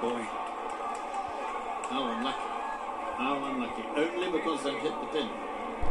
boy. How unlucky. How unlucky. Only because they hit the pin.